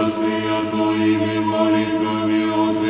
Miłosty, ja Twoimi modlitwami odwiedź.